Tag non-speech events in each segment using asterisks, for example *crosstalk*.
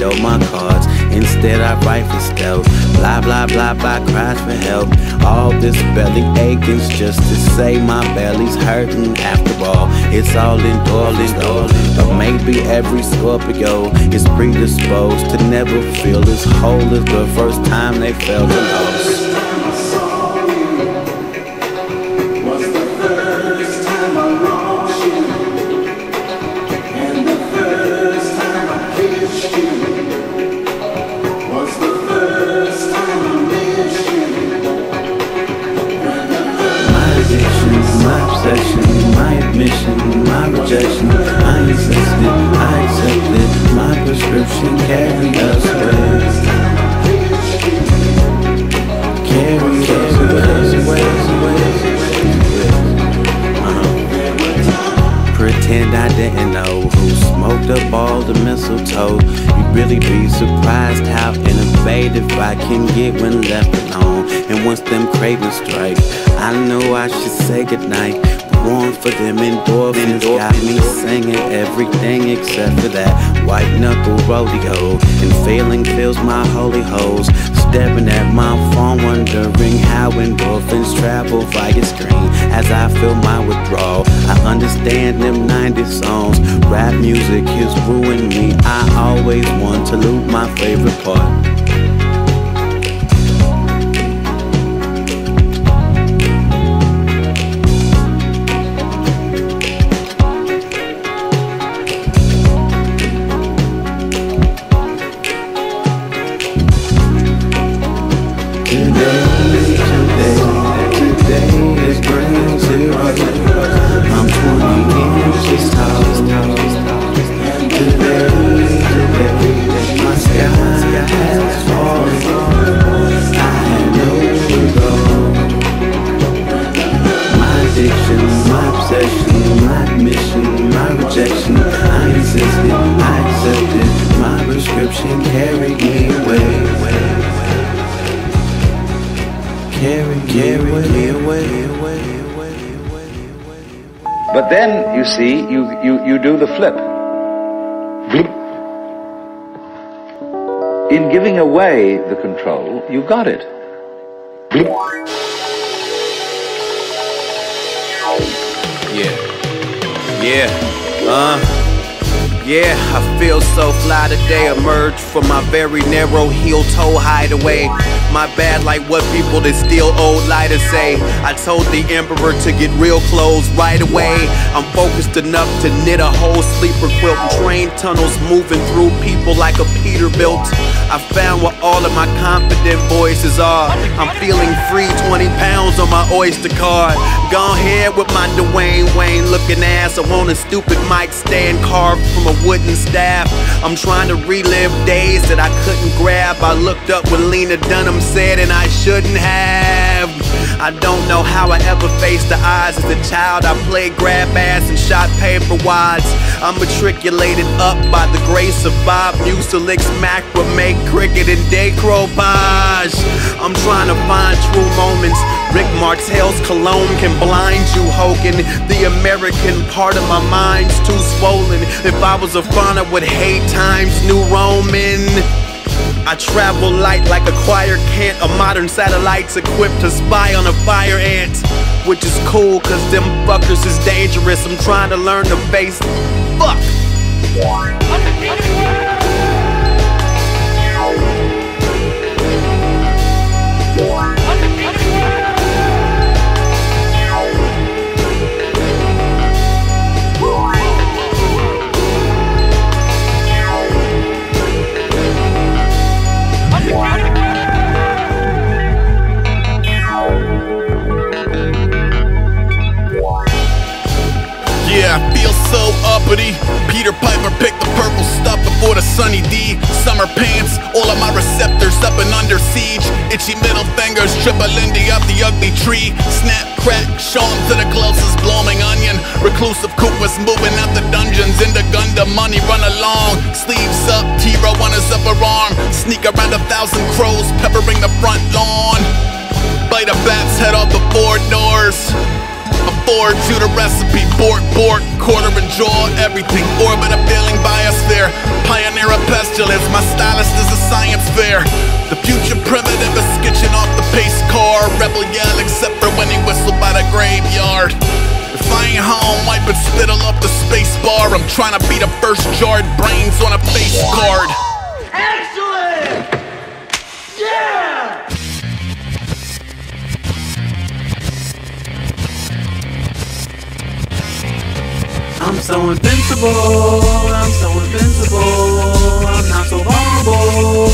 showed my cards. Instead, I write for stealth. Blah, blah, blah, blah, cries for help. All this belly aching's just to say my belly's hurting after all. It's all in indulgent, But maybe every Scorpio is predisposed to never feel as whole as the first time they felt lost. if can get when left alone. And once them cravings strike, I know I should say goodnight. Born for them endorphins, got me singing everything except for that white knuckle rodeo. And failing fills my holy holes. Staring at my phone, wondering how endorphins travel via screen. As I feel my withdrawal, I understand them 90 songs. Rap music is ruining me. I always want to loop my favorite part. Do the flip. In giving away the control, you got it. Yeah. Yeah. Uh. Yeah, I feel so fly today. Emerged from my very narrow heel toe hideaway. My bad, like what people that steal old lighters say. I told the emperor to get real clothes right away. I'm focused enough to knit a whole sleeper quilt. Train tunnels moving through people like a Peterbilt. I found what all of my confident voices are. I'm feeling free, 20 pounds on my Oyster card. Gone ahead with my Dwayne Wayne looking ass. I want a stupid mic stand carved from a wooden staff. I'm trying to relive days that I couldn't grab. I looked up when Lena Dunham said, and I shouldn't have. I don't know how I ever faced the eyes as a child. I played grab ass and shot paper wads. I'm matriculated up by the grace of Bob Musilix, macrame, cricket, and decoupage. I'm trying to find true moments. Rick Martel's cologne can blind you, Hogan. The American part of my mind's too swollen. If I was a fauna, would hate times New Roman. I travel light like a choir can't. A modern satellite's equipped to spy on a fire ant. Which is cool, cause them fuckers is dangerous. I'm trying to learn to face. Fuck! Peter Piper picked the purple stuff before the sunny D. Summer pants, all of my receptors up and under siege. Itchy middle fingers, triple Lindy up the ugly tree. Snap, crack, show to the closest blooming onion. Reclusive Coopers moving out the dungeons. In the Gundam money run along. Sleeves one is upper arm. Sneak around a thousand crows, peppering the front lawn. Bite a bat's head off the four doors. Afford you the recipe, bork, bork, quarter and jaw, everything. Orbit a biosphere, pioneer a pestilence. My stylist is a science fair. The future primitive is sketching off the pace car. Rebel yell, except for when he whistle by the graveyard. If I ain't home, wipe and spittle up the space bar. I'm trying to be the first jarred brains on a face card. So invincible, I'm so invincible, I'm not so vulnerable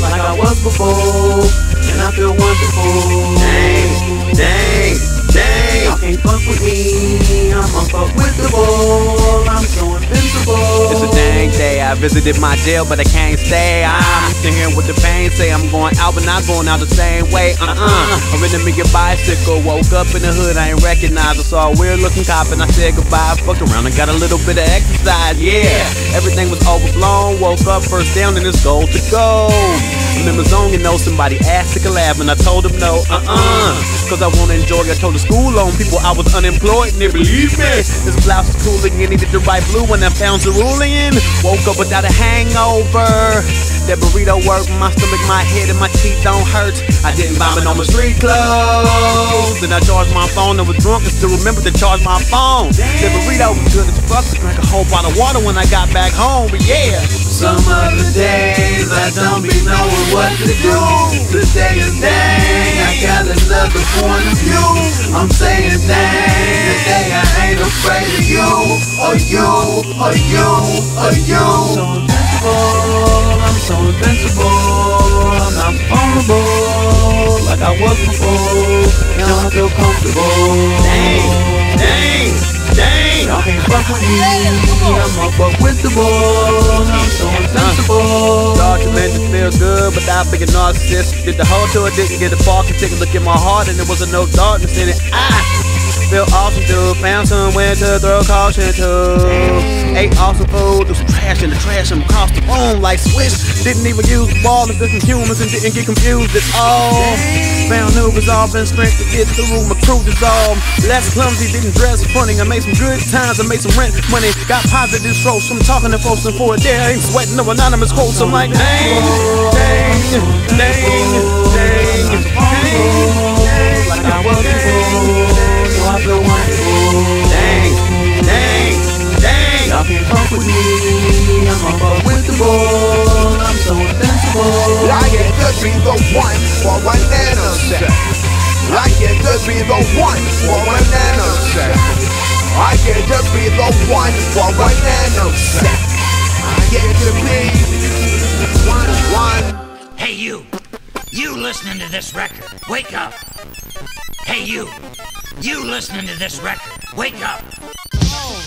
like I was before, and I feel wonderful. Dang, dang, dang. Y'all can't fuck with me, I'm unfuckwithable, I'm so invincible. It's a dang day, I visited my jail, but I can't stay. I'm here with the pain, say I'm going out, but not going out the same way. Uh uh. I'm in me a bicycle, woke up in the hood, I ain't recognize. I saw a weird looking cop and I said goodbye. Fucked around and got a little bit of exercise, yeah. Everything was overblown, woke up first down and it's gold to go. I'm in my zone, you know, somebody asked to collab and I told them no, uh uh. Cause I wanna enjoy, I told the school on people I was unemployed and they believe me. This blouse is cool and you needed the right blue I found cerulean. Woke up without a hangover. That burrito worked, my stomach, my head, and my teeth don't hurt. I didn't vomit on my street clothes. Then I charged my phone and was drunk and still remember to charge my phone. The burrito was good as fuck. I drank a whole bottle of water when I got back home, but yeah. Some other days I don't be knowing what to do. Today is dang, I got another point of view. I'm saying dang, today I ain't afraid of you, or you, or you, or you. So invincible, I'm so invincible. I'm not vulnerable like I was before. Now I feel comfortable. Dang, dang, dang. Y'all can't fuck with me. I'm up fuck with the ball. I'm so invincible. Documented feels good, but I a narcissist. Did the whole tour, didn't get a far. Can take a look at my heart, and there was a no darkness in it. I feel awesome, dude. Found somewhere to throw caution to. Ate awesome food, threw some trash in the trash and across the room like Swish. Didn't even use the ball of different humans and didn't get confused at all. Found new resolve and strength to get through my crew dissolved. Less clumsy, didn't dress funny. I made some good times, I made some rent money. Got positive strokes from talking to folks and for a day I ain't sweating no anonymous quotes. I'm like, dang, dang, dang, dang, dang, dang. Like I was before, so I the one for one nanosecond. I get to be the one for one nanosecond. I get to be one, one. Hey, you! You listening to this record, wake up! Hey, you! You listening to this record, wake up!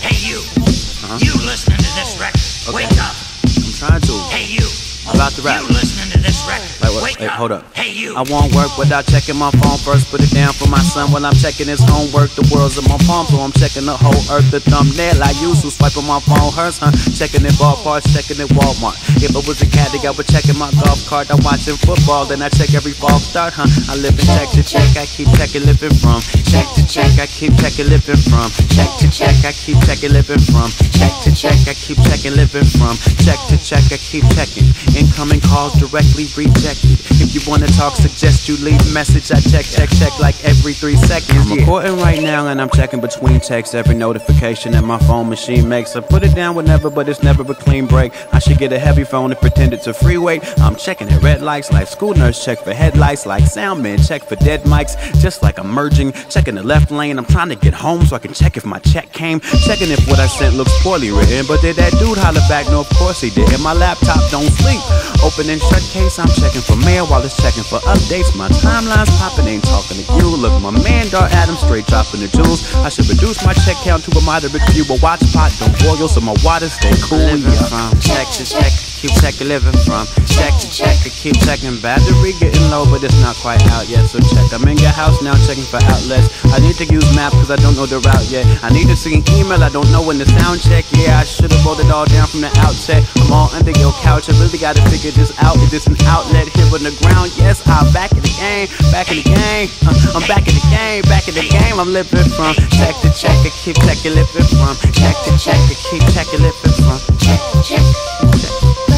Hey, you! Uh-huh. You listening to this record, wake up! I'm trying to. Hey, you! About to rap. You listening this record, Wait, wait, wake wait, up! hold up. Hey, you! I won't work without checking my phone first. Put it down for my son while I'm checking his homework. The world's in my palm, so I'm checking the whole earth. The thumbnail I use to swiping my phone hurts, huh? Checking it ball parts, checking it Walmart. If I was a caddy, I would checking my golf cart. I'm watching football, then I check every ball start, huh? I live in check to check, I keep checking living from. Check to check, I keep checking living from. Check to check, I keep checking living from. Check to check, I keep checking living from. Check to check, I keep checking. Incoming calls directly rejected. If you wanna talk, suggest you leave message. I check, check, check like every three seconds. I'm recording right now and I'm checking between texts every notification that my phone machine makes. I put it down whenever, but it's never a clean break. I should get a heavy phone and pretend it's a free weight. I'm checking at red lights like school nurse check for headlights, like sound man check for dead mics. Just like I'm merging, checking the left lane. I'm trying to get home so I can check if my check came. Checking if what I sent looks poorly written. But did that dude holler back? No, of course he did. And my laptop don't sleep. Open and shut case, I'm checking for mail while always checking for updates. My timeline's popping, ain't talking to you. Look, my man, Dart Adams, straight dropping the jewels. I should reduce my check count to a moderate few, but watch pot don't boil, so my water stay cool. Yeah. From check to check, keep checking living from check to check, keep checking battery getting low, but it's not quite out yet. So check. I'm in your house now, checking for outlets. I need to use map cause I don't know the route yet. I need to see an email, I don't know when the sound check. Yeah, I should have wrote it all down from the outset. I'm all under your couch, I really gotta figure this out. Is this an outlet here on the ground? Yes, I'm back in the game, back in the game. Uh, I'm back in the game, back in the game. I'm living from check to check, I keep checking, living from check to check, I keep checking, living from check check.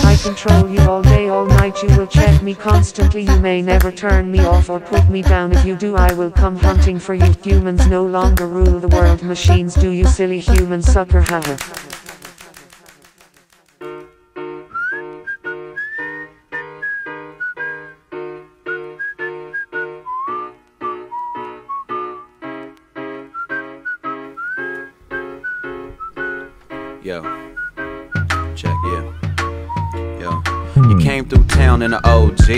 I control you all day, all night. You will check me constantly. You may never turn me off or put me down. If you do, I will come hunting for you. Humans no longer rule the world. Machines do, you silly human sucker haver. Mm. came through town in an OG,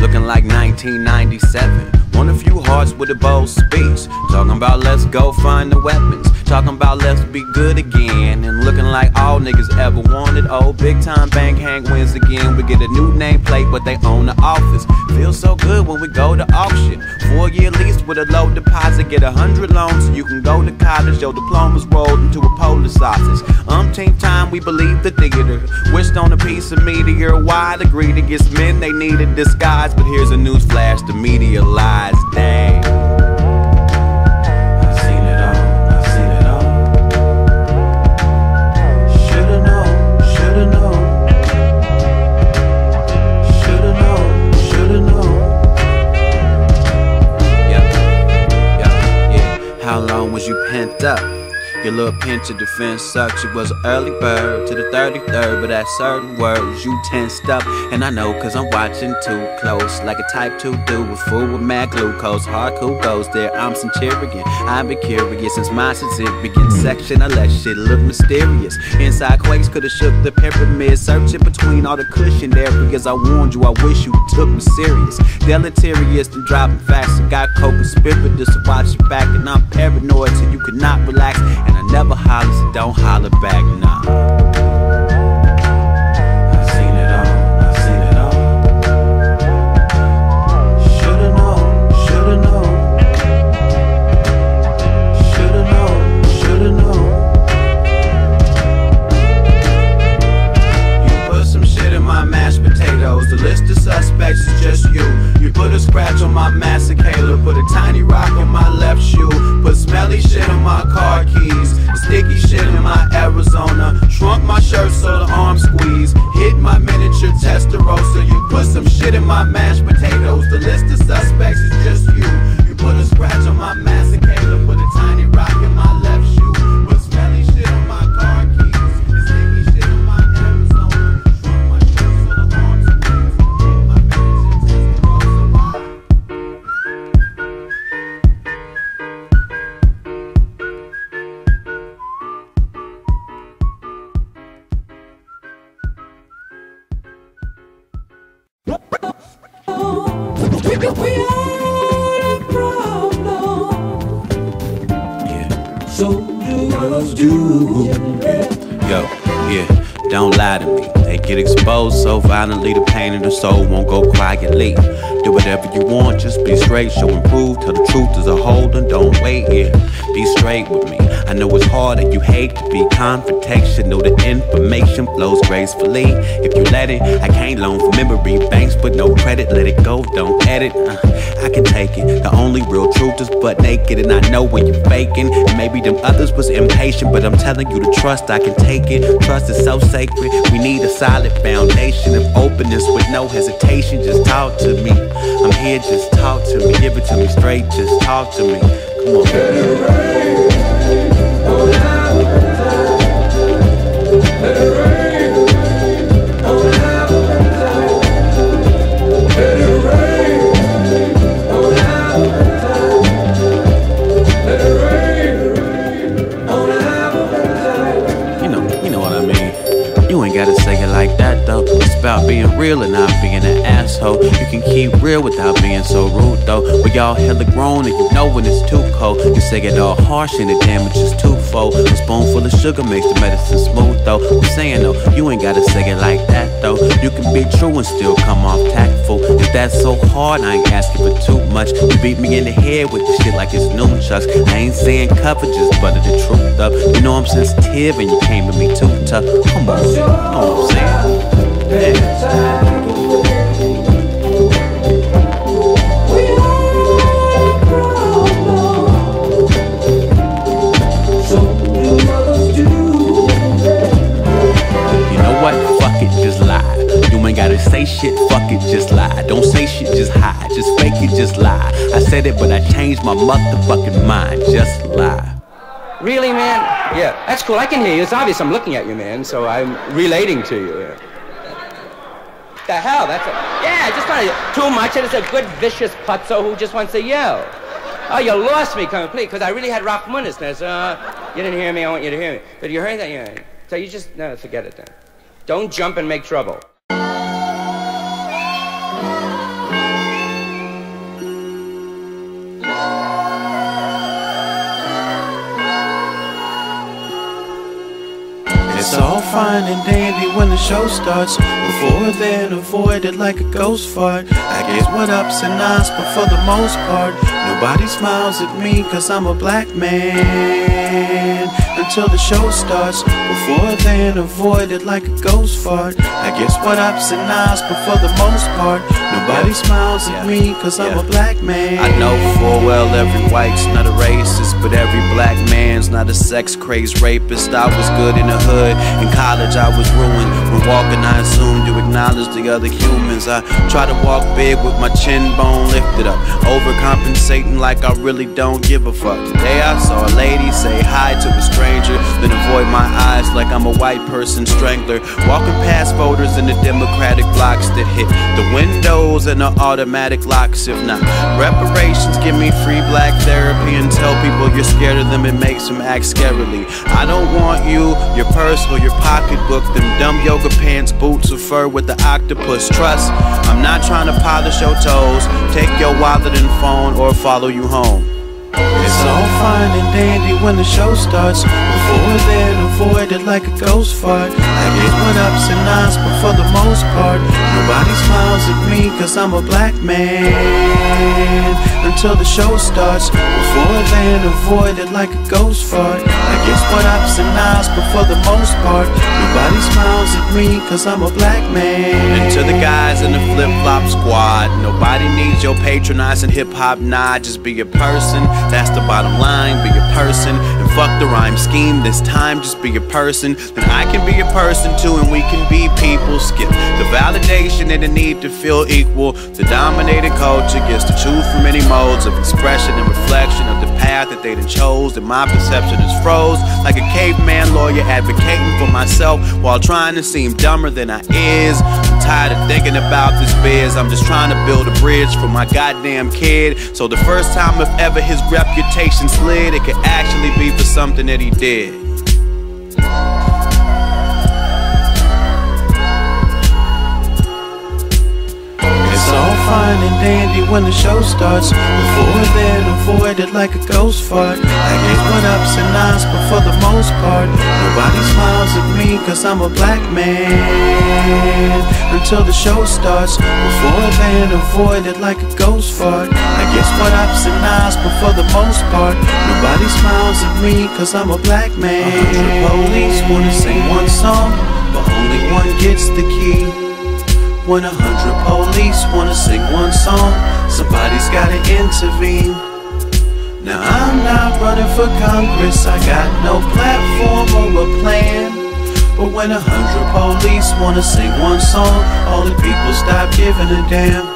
looking like 1997. Won a few hearts with a bold speech, talking about let's go find the weapons. Talking about let's be good again, and looking like all niggas ever wanted. Oh, big time bank hang wins again. We get a new nameplate, but they own the office. Feels so good when we go to auction. Four year lease with a low deposit, get a hundred loans so you can go to college. Your diploma's rolled into a polar sausage. Umpteenth time we believe the theater. Wished on a piece of meteor. Wide agreed against men they need needed disguise. But here's a news flash the media lies. Dang. Your little pinch of defense sucks. You was an early bird to the 33rd, but at certain words you tensed up. And I know cause I'm watching too close, like a type 2 dude with food with mad glucose. Hard cool goes there, I'm Centurion. I've been curious since my begin section. I let shit look mysterious. Inside quakes could've shook the pyramid, searching between all the cushioned areas. I warned you, I wish you took me serious. Deleterious and dropping facts. I got co-conspirators to watch your back, and I'm paranoid till you cannot relax. And never holler, so don't holler back, nah. I've seen it all, I've seen it all. Shoulda known, shoulda known. Shoulda known, shoulda known. You put some shit in my mashed potatoes. The list of suspects is just you. You put a scratch on my masticator. Put a tiny rock in my left shoe. Put smelly shit on my car keys. Sticky shit in my Arizona. Shrunk my shirt so the arm squeeze. Hit my miniature testarossa. You put some shit in my mashed potatoes. The list of suspects is just you. You put a scratch on my masticator. Put a tiny rock violently, the pain in the soul won't go quietly. Whatever you want, just be straight, show and prove. Tell the truth as a whole and don't wait, yeah. Be straight with me. I know it's hard and you hate to be confrontational. The information flows gracefully. If you let it, I can't loan for memory banks, but no credit. Let it go, don't edit. Uh, I can take it. The only real truth is butt naked, and I know when you're faking. And maybe them others was impatient, but I'm telling you to trust I can take it. Trust is so sacred. We need a solid foundation of openness with no hesitation. Just talk to me. I'm here, just talk to me. Give it to me straight, just talk to me. Come on. You know, you know what I mean. You ain't gotta say it like that though. It's about being real and not being asshole. You can keep real without being so rude though. We all hella grown and you know when it's too cold. You say it all harsh and the damage is twofold. A spoonful of sugar makes the medicine smooth though. I'm saying though, you ain't gotta say it like that though. You can be true and still come off tactful. If that's so hard, I ain't asking for too much. You beat me in the head with the shit like it's nunchucks. I ain't saying cover, just butter the truth up. You know I'm sensitive and you came to me too tough. Come on, you know what I'm saying? Motherfucking mind. Just. Really, man? Yeah, that's cool. I can hear you. It's obvious I'm looking at you, man, so I'm relating to you. Yeah. The hell? That's a, yeah, just kind of too much, and it's a good vicious putzo who just wants to yell. Oh, you lost me completely, because I really had Rachmaninus. Uh, you didn't hear me, I want you to hear me. But you heard that, yeah. So you just, no, forget it then. Don't jump and make trouble. It's all fine and dandy when the show starts. Before then, avoid it like a ghost fart. I get what ups and downs, but for the most part, nobody smiles at me cause I'm a black man. Until the show starts. Before then, avoid it like a ghost fart. I guess what ups and downs, but for the most part, nobody smiles at me cause I'm a black man. I know full well every white's not a racist, but every black man's not a sex crazed rapist. I was good in the hood. In college, I was ruined. When walking, I assumed you acknowledge the other humans. I try to walk big with my chin bone lifted up, overcompensating like I really don't give a fuck. Today, I saw a lady say hi to a stranger, then avoid my eyes like I'm a white person strangler. Walking past voters in the Democratic blocks that hit the windows and the automatic locks. If not, reparations give me free black therapy and tell people you're scared of them. It makes them act scarily. I don't want you, your purse, or your pocketbook. Them dumb yoga pants, boots of fur with the octopus. Trust, I'm not trying to polish your toes. Take your wallet and phone or follow you home. It's all fine and dandy when the show starts. Before then, avoid it like a ghost fart. I get what ups and downs, but for the most part, nobody smiles at me cause I'm a black man. Until the show starts. Before then, avoid it like a ghost fart. I guess what ups and downs, but for the most part, nobody smiles at me cause I'm a black man. And to the guys in the flip flop squad, nobody needs your patronizing hip hop nod. Just be a person, that's the bottom line. Be a person fuck the rhyme scheme. This time, just be a person. Then I can be a person too, and we can be people. Skip the validation and the need to feel equal. The dominated culture gets to choose from many modes of expression and reflection of the path that they done chose. And my perception is froze like a caveman lawyer advocating for myself while trying to seem dumber than I is. I'm tired of thinking about this biz. I'm just trying to build a bridge for my goddamn kid. So the first time if ever his reputation slid, it could actually be something that he did. Fine and dandy when the show starts. Before then, avoid it like a ghost fart. I get what ups and downs, but for the most part, nobody smiles at me cause I'm a black man. Until the show starts. Before then, avoid it like a ghost fart. I guess what ups and downs, but for the most part, nobody smiles at me cause I'm a black man. A police wanna sing one song, but only one gets the key. When a hundred police wanna sing one song, somebody's gotta intervene. Now I'm not running for Congress, I got no platform or a plan. But when a hundred police wanna sing one song, all the people stop giving a damn.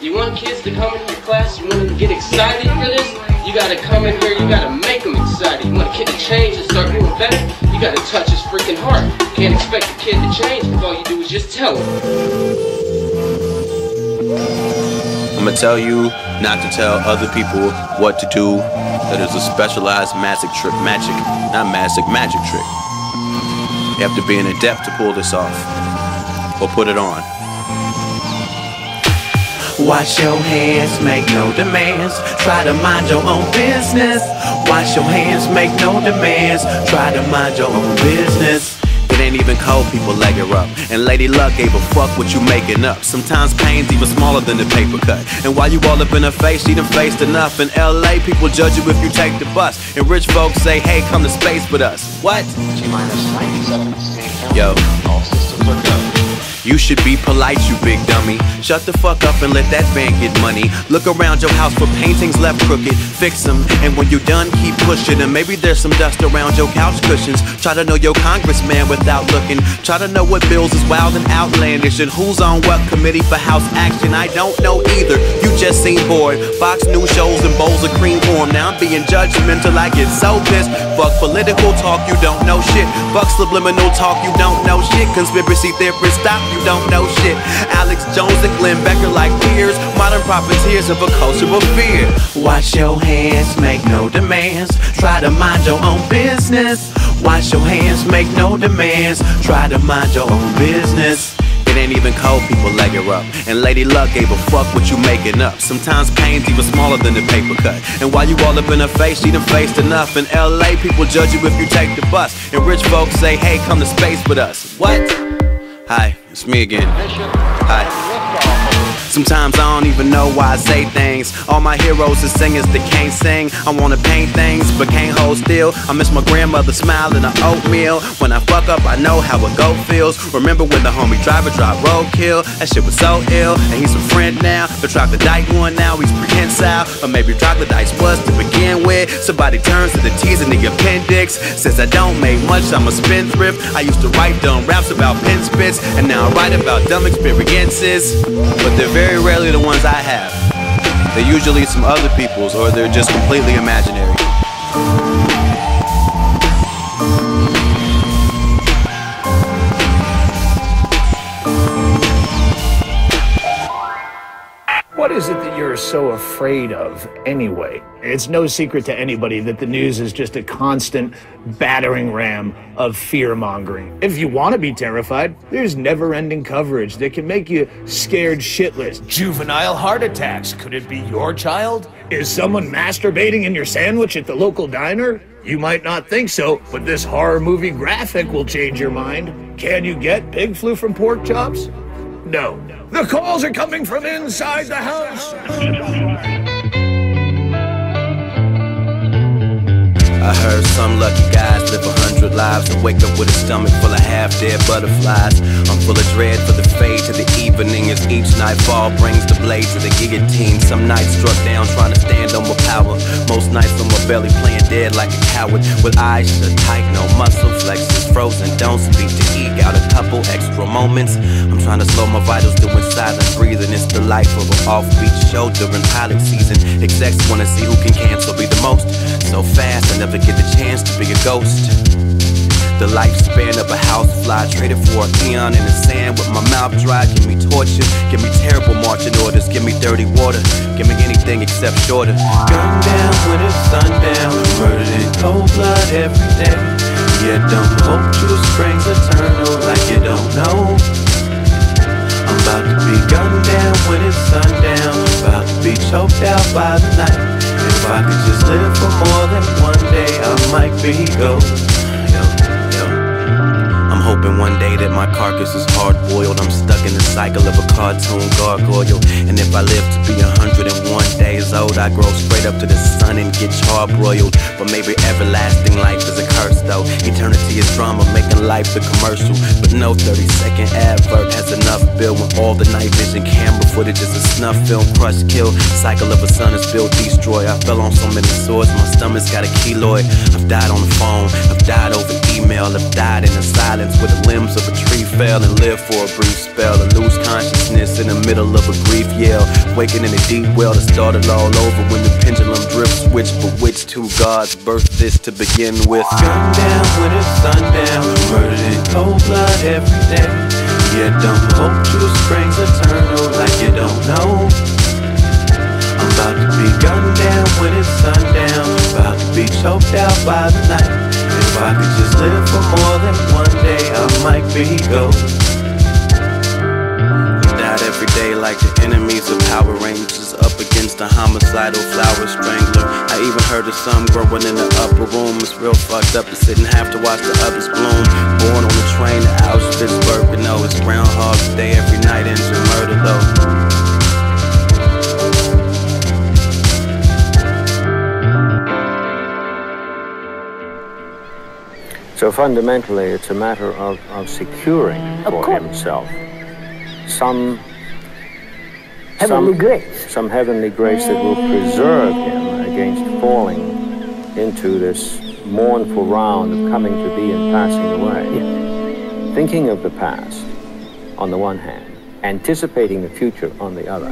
You want kids to come into your class, you want them to get excited for this, you gotta come in here, you gotta make them excited. You want a kid to change and start doing better, you gotta touch his freaking heart. You can't expect a kid to change if all you do is just tell him. I'm gonna tell you not to tell other people what to do. That is a specialized magic trick, magic, not magic, magic trick. You have to be an adept to pull this off or put it on. Wash your hands, make no demands. Try to mind your own business. Wash your hands, make no demands. Try to mind your own business. It ain't even cold, people leg her up. And Lady Luck gave a fuck what you making up. Sometimes pain's even smaller than the paper cut. And while you all up in her face, she done faced enough. In LA, people judge you if you take the bus. And rich folks say, hey, come to space with us. What? Yo. You should be polite, you big dummy. Shut the fuck up and let that van get money. Look around your house for paintings left crooked. Fix them, and when you're done, keep pushing. And maybe there's some dust around your couch cushions. Try to know your congressman without looking. Try to know what bills is wild and outlandish. And who's on what committee for house action. I don't know either. You just seem bored. Fox News shows and bowls of cream form. Now I'm being judgmental. I get so pissed. Fuck political talk, you don't know shit. Fuck subliminal talk, you don't know shit. Conspiracy theorists, stop you don't know shit. Alex Jones and Glenn Becker like peers, modern profiteers of a culture of fear. Wash your hands, make no demands. Try to mind your own business. Wash your hands, make no demands. Try to mind your own business. It ain't even cold, people leg her up. And Lady Luck gave a fuck what you making up. Sometimes pain's even smaller than the paper cut. And while you all up in her face, she done faced enough. In LA, people judge you if you take the bus. And rich folks say, hey, come to space with us. What? Hi, it's me again. Hi. Sometimes I don't even know why I say things. All my heroes are singers that can't sing. I wanna paint things, but can't hold still. I miss my grandmother smiling her oatmeal. When I fuck up, I know how a goat feels. Remember when the homie driver dropped roadkill? That shit was so ill, and he's a friend now. The troglodyte one now, he's prehensile. Or maybe troglodytes was to begin with. Somebody turns to the T's in the appendix. Says I don't make much, I'm a spendthrift. I used to write dumb raps about pen spits, and now I write about dumb experiences. But they're very rarely the ones I have. They're usually some other people's, or they're just completely imaginary. What is it that you're so afraid of anyway? It's no secret to anybody that the news is just a constant battering ram of fear mongering. If you want to be terrified, there's never ending coverage that can make you scared shitless. Juvenile heart attacks. Could it be your child? Is someone masturbating in your sandwich at the local diner? You might not think so, but this horror movie graphic will change your mind. Can you get pig flu from pork chops? No. The calls are coming from inside the house. I heard some lucky guys live a hundred lives and wake up with a stomach full of half-dead butterflies. I'm full of dread for the fade to the evening as each nightfall brings the blade to the guillotine. Some nights struck down trying to stand on my power. Most nights on my belly playing dead like a coward with eyes shut tight, no muscle flexes frozen. Don't speak to eke out a couple extra moments. I'm trying to slow my vitals doing silent breathing. It's the life of an offbeat show during pilot season. Execs wanna see who can cancel me the most. So fast, I never get the chance to be a ghost. The lifespan of a housefly traded for a eon in the sand with my mouth dry. Give me torture, give me terrible marching orders, give me dirty water, give me anything except shorter. Gunned down when it's sundown, murdered in cold blood every day. Yeah, dumb hope juice springs eternal like you don't know. I'm about to be gunned down when it's sundown, about to be choked out by the night. If I could just live for more than one might be ghost. Hoping one day that my carcass is hard boiled. I'm stuck in the cycle of a cartoon gargoyle. And if I live to be 101 days old, I grow straight up to the sun and get charbroiled. But maybe everlasting life is a curse though. Eternity is drama, making life the commercial. But no 30 second advert has enough bill when all the night vision camera footage is a snuff film. Crush, kill, cycle of a sun is built, destroy. I fell on so many swords, my stomach's got a keloid. I've died on the phone, I've died over email, I've died in the silence where the limbs of a tree fell and live for a brief spell and lose consciousness in the middle of a grief yell. Waking in a deep well start it all over when the pendulum drifts, which bewitched two gods birthed this to begin with. Gun down when it's sundown, murdered in cold blood every day. You don't hope true springs eternal like you don't know. I'm about to be gunned down when it's sundown, about to be choked out by the night for more than one day I might be ghost. Died every day like the enemies of Power Rangers up against a homicidal flower strangler. I even heard of some growing in the upper room. It's real fucked up to sit and have to watch the others bloom. Born on a train to Auschwitz, Birkenau. It's Groundhog's Day every So fundamentally, it's a matter of, of securing mm. Of for course. himself some Heavenly some, grace. some heavenly grace that will preserve him against falling into this mournful round of coming to be and passing away. Thinking of the past on the one hand, anticipating the future on the other.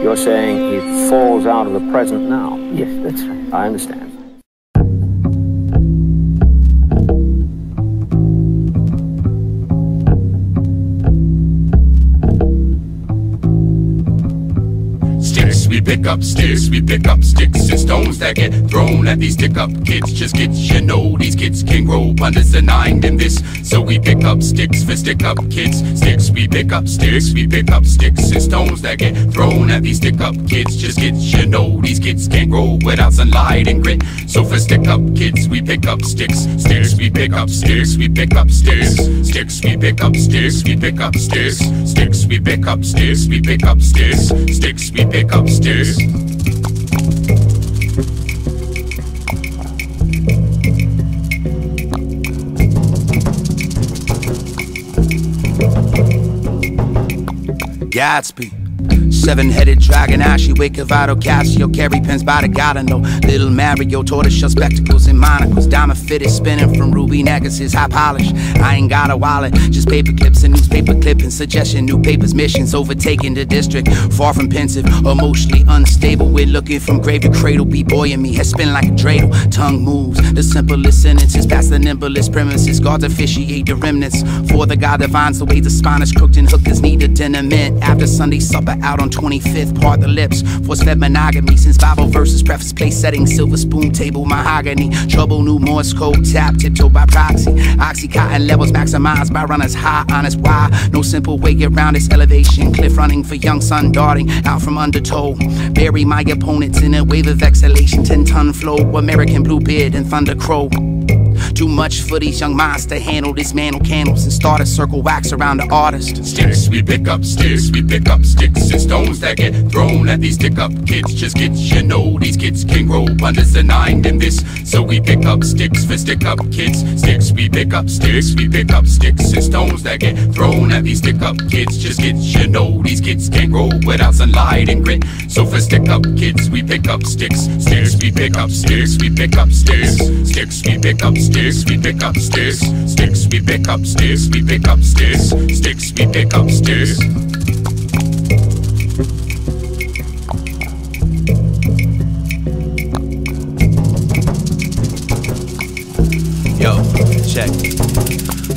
You're saying he falls out of the present now. Yes, that's right. I understand. Pick up sticks, we pick up sticks and stones that get thrown at these stick up kids. Just get you know these kids can grow nine in this. So we pick up sticks for stick up kids. Sticks, we pick up sticks, we pick up sticks and stones that get thrown at these stick up kids. Just get you know these kids can't grow without sunlight and grit. So for stick up kids, we pick up sticks. Sticks, we pick up sticks, we pick up sticks. Sticks, we pick up sticks, we pick up sticks. Sticks, we pick up sticks, we pick up sticks. Sticks, we pick up sticks. Godspeed. Seven-headed dragon, Ashy, wake of Vado Casio, carry pens by the know. Little Mario, tortoise, tortoiseshell spectacles and monocles, diamond fitted, spinning from ruby necklaces, high polish. I ain't got a wallet, just paper clips and newspaper clipping, suggestion, new papers, missions, overtaking the district. Far from pensive, emotionally unstable. We're looking from grave to cradle, b-boying me, head spin like a dreidel. Tongue moves, the simplest sentences, past the nimblest premises. Guards officiate the remnants. For the God divines, the way the spine is crooked and hookers need a tenement. After Sunday supper out on 25th, part the lips. Force fed monogamy since Bible verses, preface, place setting, silver spoon table, mahogany. Trouble, new Morse code, tap, tiptoe by proxy. Oxycontin levels maximized by runners high, honest why. No simple way around this elevation. Cliff running for young sun darting out from undertow. Bury my opponents in a wave of exhalation. 10 ton flow, American bluebeard and thunder crow. Too much for these young minds to handle. Dismantle candles and start a circle wax around the artist. Sticks, we pick up sticks, we pick up sticks and stones that get thrown at these stick up kids. Just get you know these kids can grow under the nine in this. So we pick up sticks for stick up kids. Sticks, we pick up sticks, we pick up sticks and stones that get thrown at these stick up kids. Just get you know these kids can't grow without sunlight and grit. So for stick up kids, we pick up sticks. Sticks, we pick up sticks, we pick up sticks. Sticks, we pick up sticks, we pick up sticks. Sticks, we pick up sticks, we pick up sticks. Sticks, we pick up sticks. Yo, check.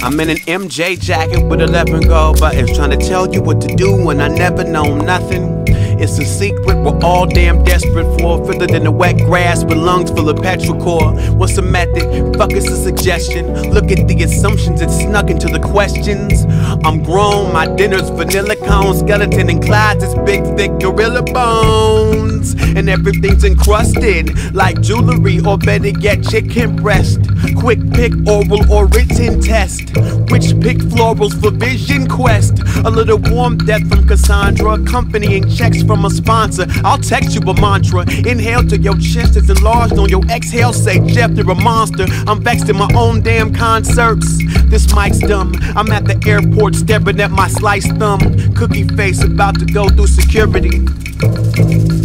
I'm in an MJ jacket with 11 gold buttons, trying to tell you what to do when I never know nothing. It's a secret we're all damn desperate for. Further than the wet grass with lungs full of petrichor. What's the method? Fuck it's a suggestion. Look at the assumptions it's snuck into the questions. I'm grown, my dinner's vanilla cone, skeleton and it's big thick gorilla bones. And everything's encrusted like jewelry or better yet chicken breast. Quick pick oral or written test. Which pick florals for vision quest? A little warm death from Cassandra, accompanying checks from a sponsor. I'll text you a mantra. Inhale till your chest is enlarged on your exhale. Say, Jeff, you're a monster. I'm vexed in my own damn concerts. This mic's dumb. I'm at the airport staring at my sliced thumb. Cookie face about to go through security.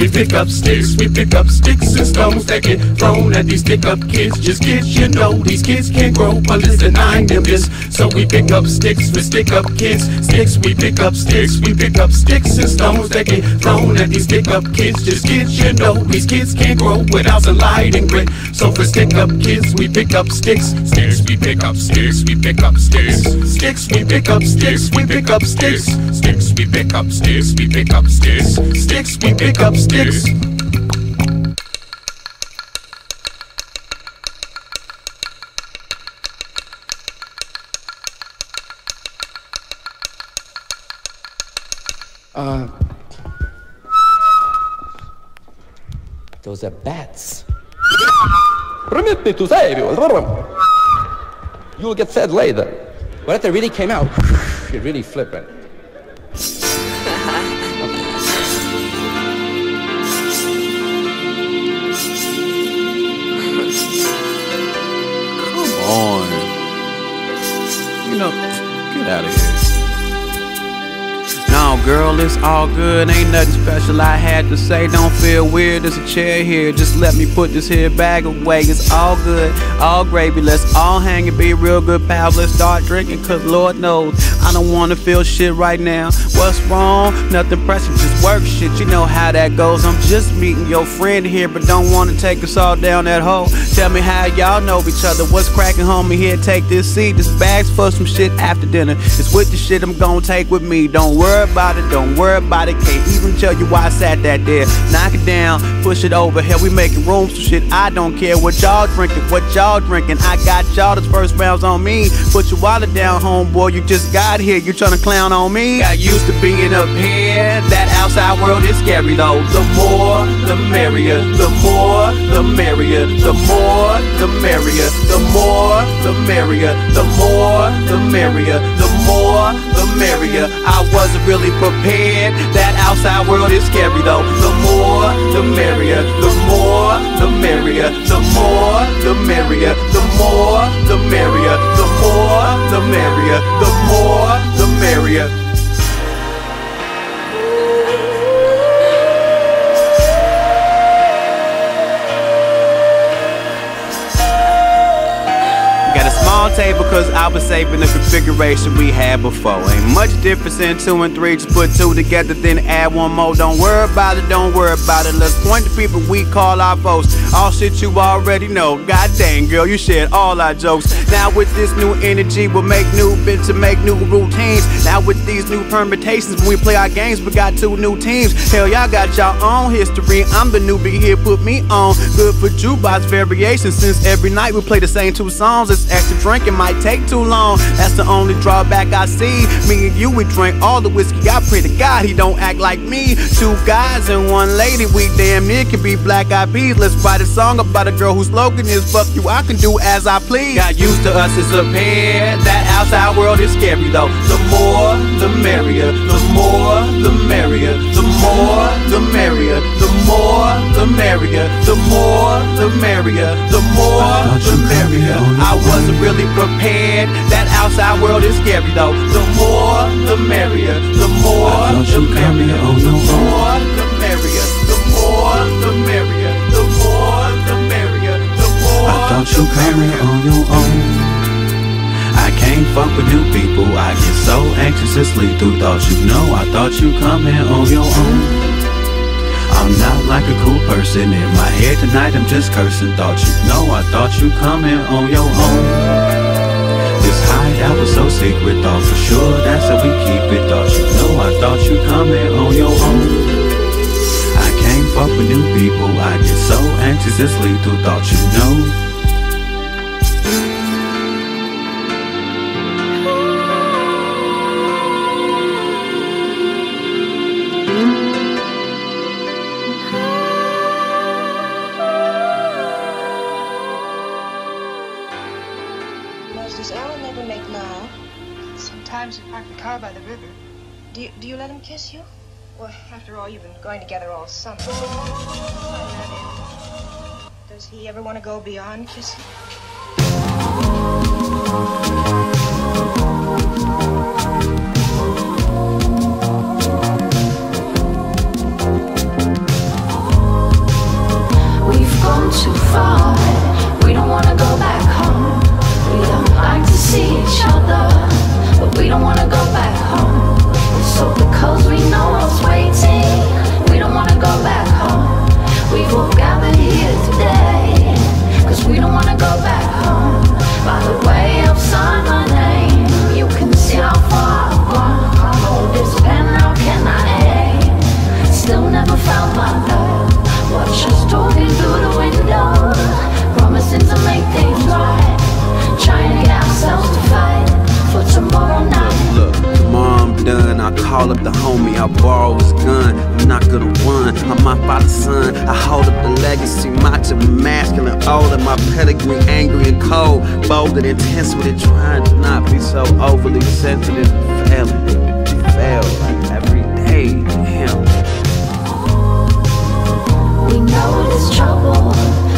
We pick up sticks, we pick up sticks and stones that get thrown at these stick up kids. Just kids, you know, these kids can't grow unless nine them this. So we pick up sticks for stick up kids. Sticks, we pick up sticks, we pick up sticks and stones that get thrown at these stick up kids. Just kids, you know, these kids can't grow without some light and grit. So for stick up kids, we pick up sticks. Sticks, we pick up sticks, we pick up sticks. Sticks, we pick up sticks, we pick up sticks. Sticks, we pick up sticks, we pick up sticks. Sticks, we pick up sticks. It's Uh, those are bats. Permit me to save you. You'll get fed later. But if they really came out, *sighs* you'd really flip it. On. You know, get out of here. No, girl, it's all good. Ain't nothing special I had to say. Don't feel weird. There's a chair here. Just let me put this here bag away. It's all good, all gravy. Let's all hang and be real good pals. Let's start drinking, cause Lord knows I don't wanna feel shit right now. What's wrong? Nothing pressing, just work shit. You know how that goes. I'm just meeting your friend here, but don't wanna take us all down that hole. Tell me how y'all know each other. What's cracking, homie? Here, take this seat. This bag's for some shit after dinner. It's with the shit I'm gonna take with me. Don't worry about it, don't worry about it. Can't even tell you why I sat that there. Knock it down, push it over. Hell, we making room for shit. I don't care what y'all drinking, what y'all drinking. I got y'all this first rounds on me. Put your wallet down, homeboy. You just got here. You tryna clown on me? Got used to being up here. That outside world is scary though. The more, the merrier. The more, the merrier. The more, the merrier. The more, the merrier. The more, the merrier. The more, the merrier. I wasn't really prepared. That outside world is scary though. The more, the merrier. The more, the merrier. The more, the merrier. The more, the merrier. The more, the merrier. The more, the merrier. A small table cause I was saving the configuration we had before. Ain't much difference in two and three. Just put two together, then add one more. Don't worry about it, don't worry about it. Let's point to people we call our foes. All shit you already know. God dang, girl, you shared all our jokes. Now with this new energy, we'll make new bits to make new routines. Now with these new permutations, when we play our games, we got two new teams. Hell, y'all got y'all own history. I'm the newbie here, put me on. Good for jukebox variations, since every night we play the same two songs. This extra drinking might take too long. That's the only drawback I see. Me and you, we drink all the whiskey. I pray to God he don't act like me. Two guys and one lady, we damn near can be black eyed peas. Let's write a song about a girl whose slogan is fuck you, I can do as I please. Got used to us as a pair. That outside world is scary though. The more, the merrier. The more, the merrier. The more, the merrier. The more, the merrier. The more, the merrier. The more, the merrier. I wasn't really prepared. That outside world is scary though. Oh, the more, the merrier. The more, the merrier. The more, the merrier. The more, uh, the merrier. The more, the merrier. The more. I thought you carry on your own. I can't fuck with new people. I get so anxious to sleep through thoughts. You know, I thought you come here on your own. I'm not like a cool person in my head tonight. I'm just cursing. Thought you know, I thought you coming on your own. This hideout was so secret. Thought for sure that's how we keep it. Thought you know, I thought you coming on your own. I can't fuck with new people. I get so anxious sleep through thought you know. You let him kiss you? Well, after all, you've been going together all summer. Does he ever want to go beyond kissing? We've gone too far. We don't wanna go back home. We don't like to see each other, but we don't wanna go back home. So because we know what's waiting, we don't wanna go back home. We've all I'll borrow his gun. I'm not gonna run. I'm my father's son. I hold up the legacy, macho, masculine, old, and my pedigree, angry and cold, bold and intense with it, trying to not be so overly sensitive. Failing, fail like every day. We know it's trouble,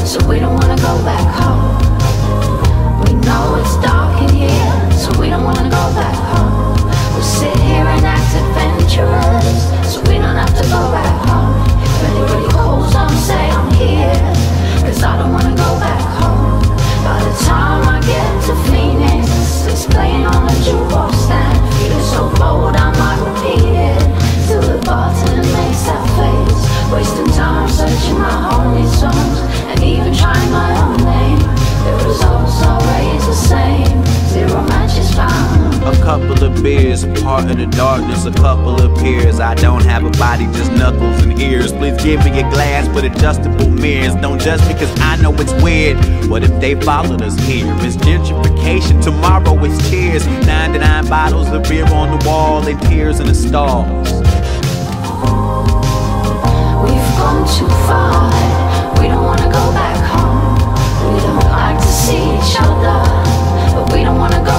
so we don't wanna go back home. We know it's dark in here, so we don't wanna go back adventurous, so we don't have to go back couple of beers, part of the darkness, a couple of peers. I don't have a body, just knuckles and ears. Please give me a glass with adjustable mirrors. Don't judge because I know it's weird. What if they followed us here? It's gentrification, tomorrow it's tears. 99 bottles of beer on the wall and tears in the stalls. We've gone too far. We don't wanna go back home. We don't like to see each other, but we don't wanna go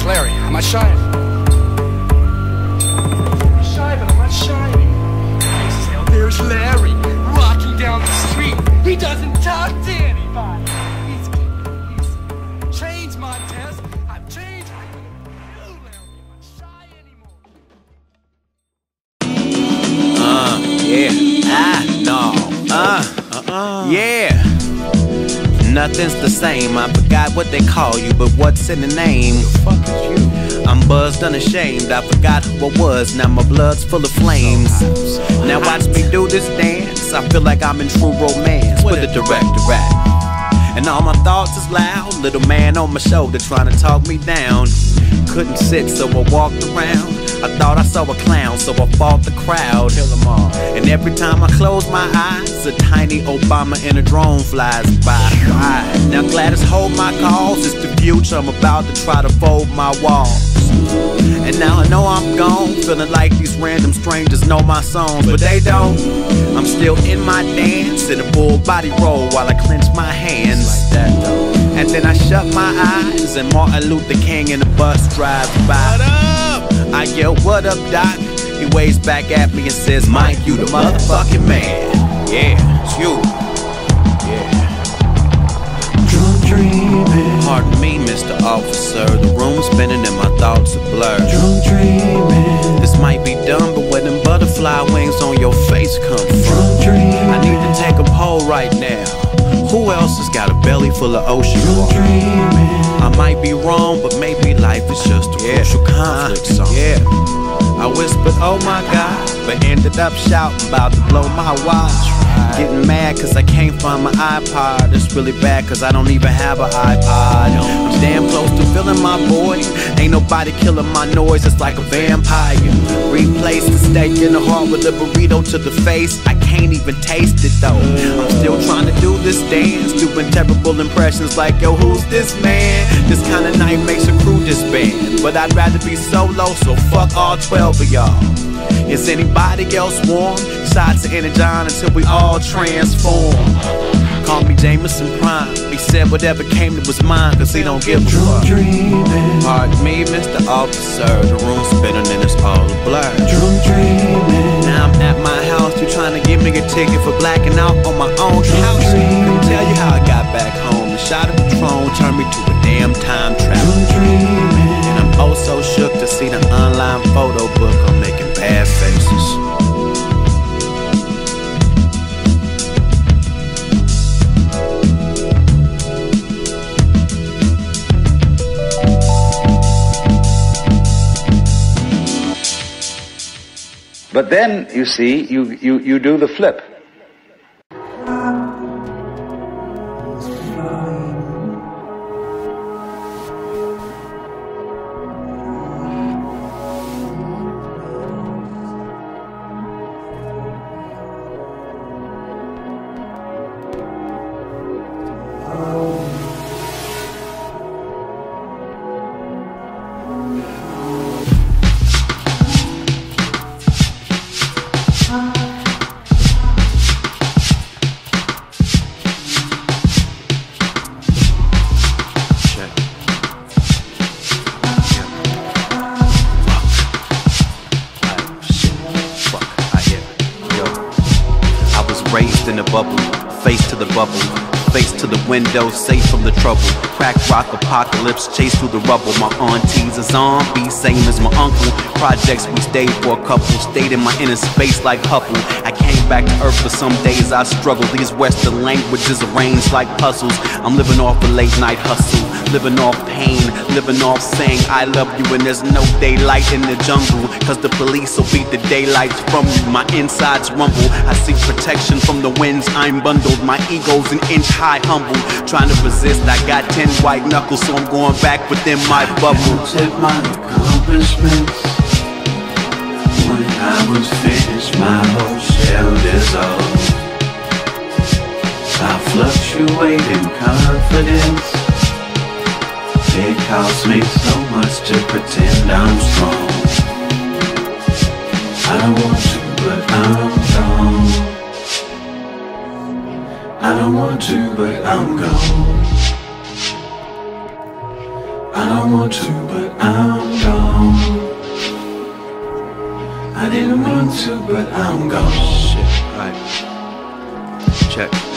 is Larry. I'm not shy. I'm not shy there's Larry walking down the street. He doesn't talk to anybody. Nothing's the same. I forgot what they call you, but what's in the name? The fuck is you? I'm buzzed, unashamed. I forgot what was. Now my blood's full of flames. Now watch me do this dance. I feel like I'm in true romance with a director at. And all my thoughts is loud. Little man on my shoulder trying to talk me down. Couldn't sit, so I walked around. I thought I saw a clown, so I fought the crowd. Kill them all. And every time I close my eyes, a tiny Obama in a drone flies by. Right. Now Gladys, hold my calls. It's the future. I'm about to try to fold my walls. And now I know I'm gone, feeling like these random strangers know my songs, but they don't. I'm still in my dance in a full body roll while I clench my hands. And then I shut my eyes, and Martin Luther King in a bus drives by. I yell, What up, Doc? He waves back at me and says, Mike, you the motherfucking man. Yeah, it's you. Yeah. Drunk dreaming. Pardon me, Mr. Officer. The room's spinning and my thoughts are blurred. Drunk dreaming. This might be dumb, but where them butterfly wings on your face come from? Drunk Dreaming. I need to take a poll right now. Who else has got a belly full of ocean water? I might be wrong, but maybe life is just a crucial uh-huh. conflict song. Yeah. I whispered, oh my God, but ended up shouting about to blow my watch. Getting mad cause I can't find my iPod. It's really bad cause I don't even have an iPod. I'm damn close to feeling my void. Ain't nobody killing my noise, it's like a vampire. Replace the steak in the heart with a burrito to the face. I can't even taste it though. I'm still trying to do this dance, doing terrible impressions like, yo, who's this man? This kind of night makes a crew disband. But I'd rather be solo, so fuck all 12 of y'all. Is anybody else warm? Shots of Energon until we all transform. Call me Jameson Prime. He said whatever came to his mind, cause he don't give a fuck. Pardon me, Mr. Officer. The room's spinning and it's all a blur. Now I'm at my house, you trying to give me a ticket for blacking out on my own couch. Couldn't tell you how I got back home. The shot of Patron turned me to a damn time travel. And I'm oh so shook to see the online photo book. I'm making bad faces. Then, you see, you, you, you do the flip. The rubble. My auntie's a zombie, same as my uncle. Projects we stayed for a couple, stayed in my inner space like Hubble. I came back to earth for some days I struggled. These Western languages arranged like puzzles. I'm living off a late night hustle, living off pain, living off saying I love you and there's no daylight in the jungle. Cause the police will beat the daylights from you. My insides rumble. I seek protection from the winds. I'm bundled. My ego's an inch high, humble. Trying to resist. I got ten white knuckles, so I'm going back within my bubble. Tip my accomplishments. When I was finished, my whole shell dissolved. I fluctuate in confidence. It costs me so much to pretend I'm strong. I don't want to, but I'm gone. I don't want to, but I'm gone. I don't want to, but I'm gone. I didn't want to, but I'm gone. Shit, right. Check.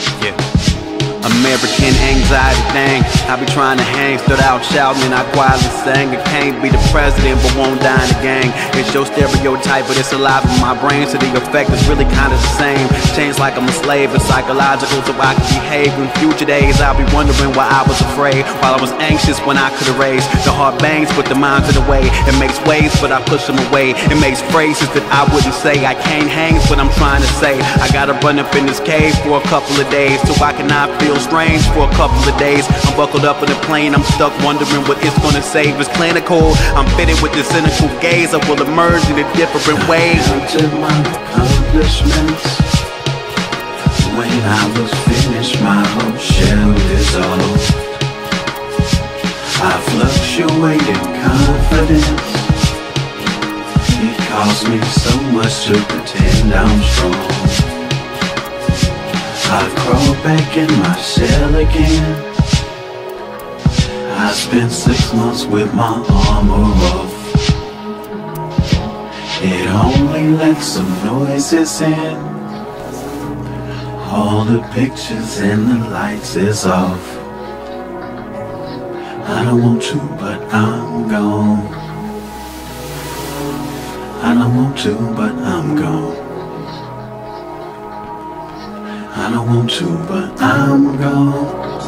American anxiety thing. I be trying to hang, stood out shouting, and I quietly sang. I can't be the president, but won't die in the gang. It's your stereotype, but it's alive in my brain, so the effect is really kind of the same. Change like I'm a slave, it's psychological, so I can behave. In future days, I'll be wondering why I was afraid, while I was anxious when I could erase. The heart bangs, but the mind's in the way. It makes waves, but I push them away. It makes phrases that I wouldn't say. I can't hang, but I'm trying to say. I gotta run up in this cave for a couple of days, so I cannot feel strange for a couple of days. I'm buckled up in a plane, I'm stuck wondering what it's gonna save. It's clinical. I'm fitted with this cynical gaze. I will emerge in a different way. to my accomplishments. When I was finished, my whole shell dissolved. I fluctuate in confidence. It costs me so much to pretend I'm strong. I crawl back in my shell again. I spent six months with my armor off. It only lets some noises in. All the pictures and the lights is off. I don't want to, but I'm gone. I don't want to, but I'm gone. I don't want to, but I'm gone.